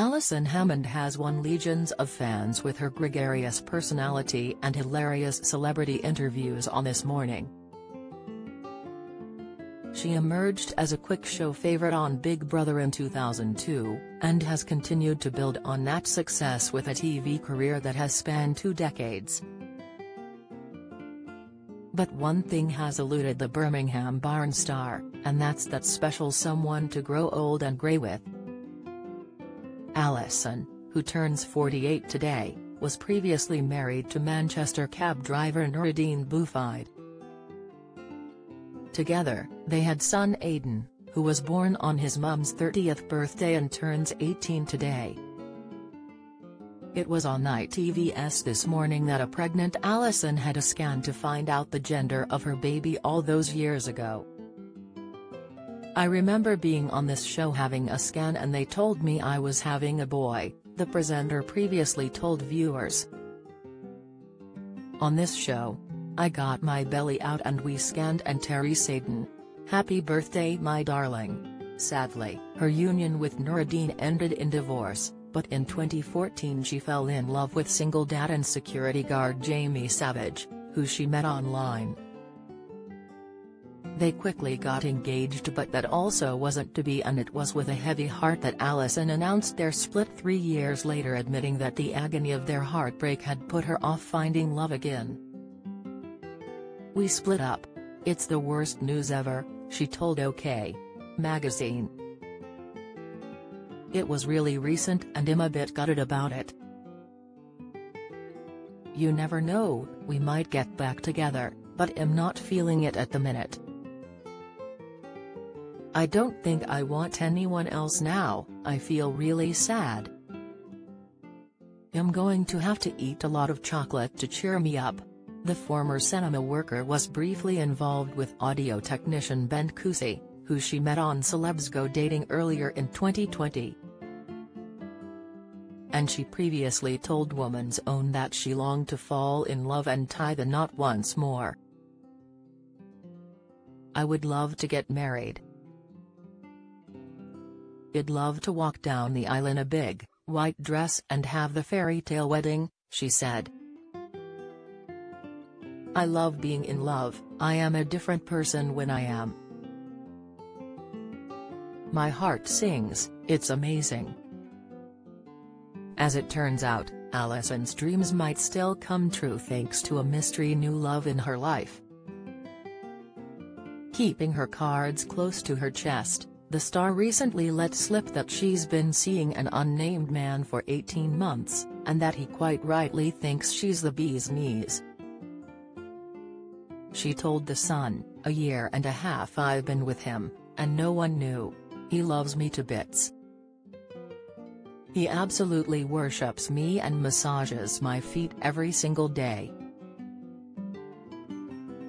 Alison Hammond has won legions of fans with her gregarious personality and hilarious celebrity interviews on This Morning. She emerged as a quick show favorite on Big Brother in 2002, and has continued to build on that success with a TV career that has spanned two decades. But one thing has eluded the Birmingham Barn star, and that's that special someone to grow old and grey with. Alison, who turns 48 today, was previously married to Manchester cab driver Nuruddin Boufide. Together, they had son Aidan, who was born on his mum's 30th birthday and turns 18 today. It was on ITV's This Morning that a pregnant Alison had a scan to find out the gender of her baby all those years ago. I remember being on this show having a scan and they told me I was having a boy, the presenter previously told viewers. On this show, I got my belly out and we scanned and Terry Saden. Happy birthday my darling. Sadly, her union with Nuruddin ended in divorce, but in 2014 she fell in love with single dad and security guard Jamie Savage, who she met online. They quickly got engaged but that also wasn't to be and it was with a heavy heart that Alison announced their split three years later admitting that the agony of their heartbreak had put her off finding love again. We split up. It's the worst news ever, she told OK! magazine. It was really recent and I'm a bit gutted about it. You never know, we might get back together, but I'm not feeling it at the minute. I don't think I want anyone else now, I feel really sad. I'm going to have to eat a lot of chocolate to cheer me up. The former cinema worker was briefly involved with audio technician Ben Kusi, who she met on Celebs Go Dating earlier in 2020. And she previously told Woman's Own that she longed to fall in love and tie the knot once more. I would love to get married, I'd love to walk down the aisle in a big, white dress and have the fairy tale wedding, she said. I love being in love, I am a different person when I am. My heart sings, it's amazing. As it turns out, Alison's dreams might still come true thanks to a mystery new love in her life. Keeping her cards close to her chest, the star recently let slip that she's been seeing an unnamed man for 18 months, and that he quite rightly thinks she's the bee's knees. She told The Sun, a year and a half I've been with him, and no one knew. He loves me to bits. He absolutely worships me and massages my feet every single day.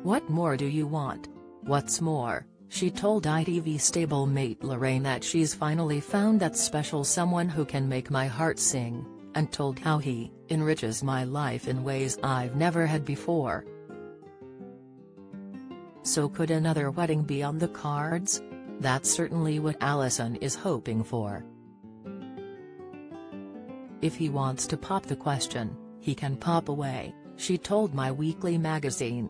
What more do you want? What's more, she told ITV stablemate Lorraine that she's finally found that special someone who can make my heart sing, and told how he enriches my life in ways I've never had before. So could another wedding be on the cards? That's certainly what Alison is hoping for. If he wants to pop the question, he can pop away, she told My Weekly magazine.